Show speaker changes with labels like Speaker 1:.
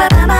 Speaker 1: ba ba ba